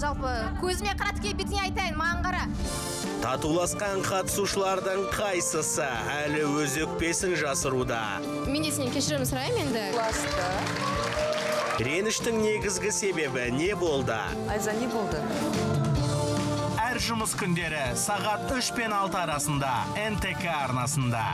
жалпы көзіме қаратып келіп бетіңе айтайын маған қара. Татуласқан қатысушылардың қайсысы әлі өз өкпесін жасыруда? Мен де сенен кешірім сұраймын енді. Реніштің негізгі себебі не болды? Айза не болды? Әр жұмыс күндері сағат 3 пен 6 арасында нтк арнасында.